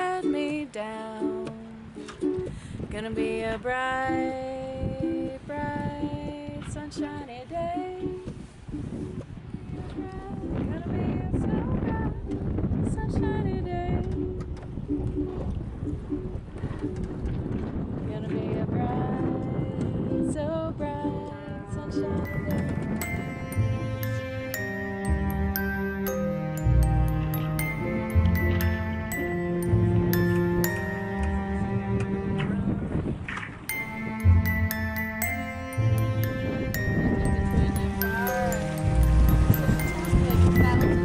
had me down. Gonna be a bright, bright, sunshiny day. Gonna be a so bright, sunshiny day. Gonna be a bright, so bright, sunshiny day. battle.